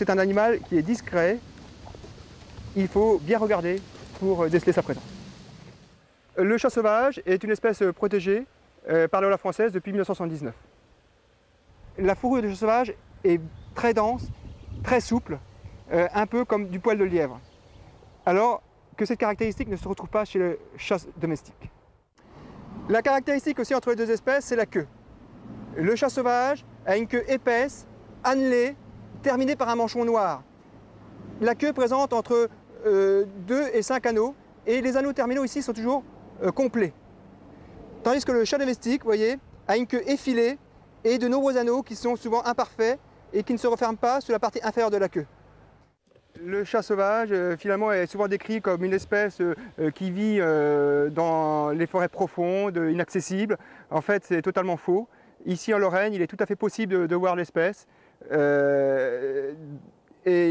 c'est un animal qui est discret. Il faut bien regarder pour déceler sa présence. Le chat sauvage est une espèce protégée euh, par la loi française depuis 1979. La fourrure du chat sauvage est très dense, très souple, euh, un peu comme du poil de lièvre. Alors que cette caractéristique ne se retrouve pas chez le chat domestique. La caractéristique aussi entre les deux espèces, c'est la queue. Le chat sauvage a une queue épaisse, annelée, terminée par un manchon noir. La queue présente entre 2 euh, et 5 anneaux et les anneaux terminaux ici sont toujours euh, complets. Tandis que le chat domestique, vous voyez, a une queue effilée et de nombreux anneaux qui sont souvent imparfaits et qui ne se referment pas sur la partie inférieure de la queue. Le chat sauvage, euh, finalement, est souvent décrit comme une espèce qui vit dans les forêts profondes, inaccessibles. En fait, c'est totalement faux. Ici, en Lorraine, il est tout à fait possible de voir l'espèce. Et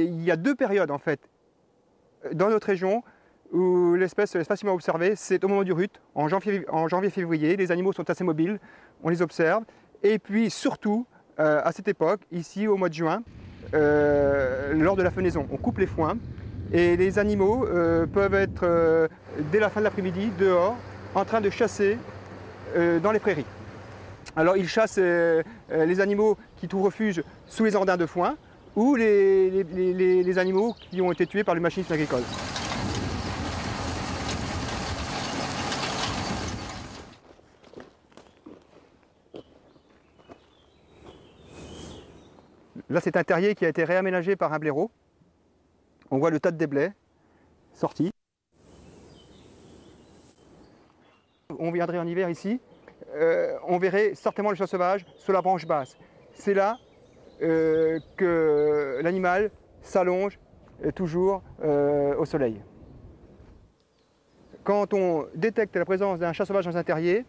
il y a deux périodes, en fait, dans notre région où l'espèce est facilement observée, c'est au moment du rut, en janvier-février. Les animaux sont assez mobiles, on les observe. Et puis surtout, euh, à cette époque, ici au mois de juin, euh, lors de la fenaison, on coupe les foins et les animaux euh, peuvent être, dès la fin de l'après-midi, dehors, en train de chasser dans les prairies. Alors ils chassent les animaux qui trouvent refuge sous les ordins de foin, ou les, animaux qui ont été tués par le machinisme agricole. Là, c'est un terrier qui a été réaménagé par un blaireau. On voit le tas de déblais sorti. On viendrait en hiver ici, euh, on verrait certainement le chat sauvage sur la branche basse. C'est là euh, que l'animal s'allonge euh, toujours au soleil. Quand on détecte la présence d'un chat sauvage dans un terrier,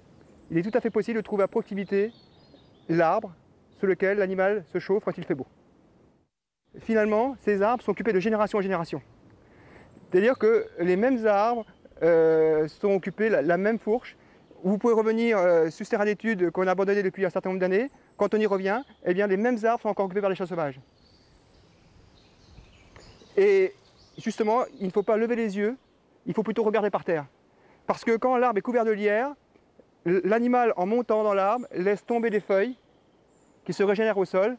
il est tout à fait possible de trouver à proximité l'arbre sur lequel l'animal se chauffe quand il fait beau. Finalement, ces arbres sont occupés de génération en génération. C'est-à-dire que les mêmes arbres sont occupés, la, même fourche. Vous pouvez revenir sur ce terrain d'études qu'on a abandonné depuis un certain nombre d'années. Quand on y revient, eh bien, les mêmes arbres sont encore occupés par les chats sauvages. Et justement, il ne faut pas lever les yeux, il faut plutôt regarder par terre. Parce que quand l'arbre est couvert de lierre, l'animal, en montant dans l'arbre, laisse tomber des feuilles qui se régénèrent au sol.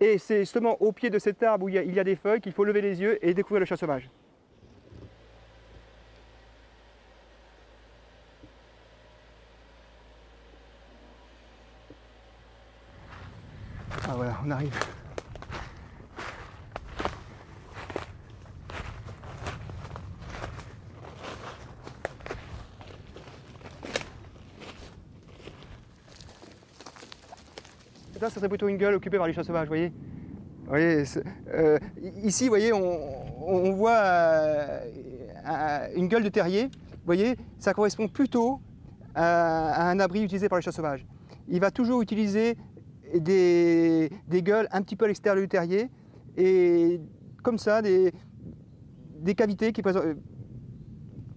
Et c'est justement au pied de cet arbre où il y a, des feuilles qu'il faut lever les yeux et découvrir le chat sauvage. Ah voilà, on arrive. Ça serait plutôt une gueule occupée par les chats sauvages, vous voyez. voyez euh, ici, vous voyez, on, voit euh, une gueule de terrier. Vous voyez, ça correspond plutôt à un abri utilisé par les chats sauvages. Il va toujours utiliser des, gueules un petit peu à l'extérieur du terrier et comme ça des, cavités qui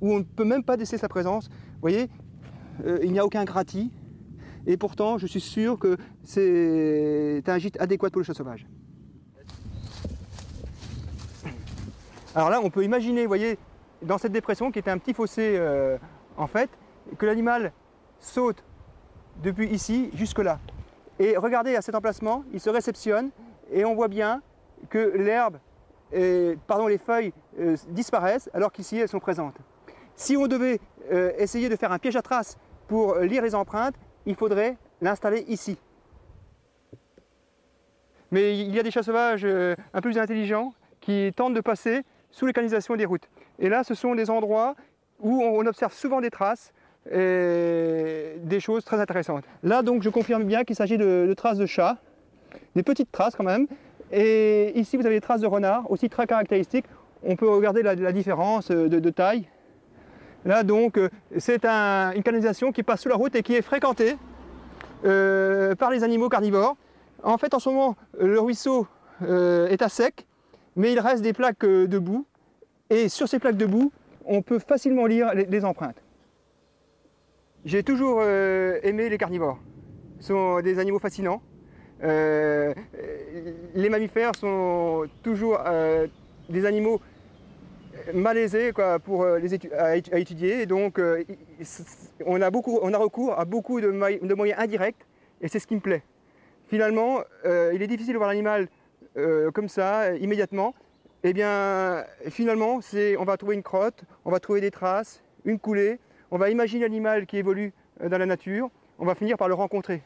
où on ne peut même pas déceler sa présence. Vous voyez, euh, il n'y a aucun gratis et pourtant je suis sûr que c'est un gîte adéquat pour le chat sauvage. Alors là, on peut imaginer, vous voyez, dans cette dépression qui était un petit fossé euh, en fait, que l'animal saute depuis ici jusque là. Et regardez à cet emplacement, il se réceptionne et on voit bien que l'herbe, pardon, les feuilles euh, disparaissent alors qu'ici elles sont présentes. Si on devait euh, essayer de faire un piège à traces pour lire les empreintes, il faudrait l'installer ici. Mais il y a des chats sauvages euh, un peu plus intelligents qui tentent de passer sous les canalisations des routes. Et là, ce sont des endroits où on observe souvent des traces et des choses très intéressantes. Là donc je confirme bien qu'il s'agit de, traces de chat, des petites traces quand même. Et ici vous avez des traces de renard, aussi très caractéristiques. On peut regarder la, différence de, taille. Là donc euh, c'est une canalisation qui passe sous la route et qui est fréquentée euh, par les animaux carnivores. En fait en ce moment le ruisseau euh, est à sec, mais il reste des plaques de boue. Et sur ces plaques de boue, on peut facilement lire les empreintes. J'ai toujours euh, aimé les carnivores. Ce sont des animaux fascinants. Euh, les mammifères sont toujours euh, des animaux malaisés pour les à, étudier. Donc, on, a beaucoup, on a recours à beaucoup de, de moyens indirects et c'est ce qui me plaît. Finalement, il est difficile de voir l'animal comme ça, immédiatement. Eh bien, finalement, on va trouver une crotte, on va trouver des traces, une coulée, on va imaginer l'animal qui évolue dans la nature, on va finir par le rencontrer.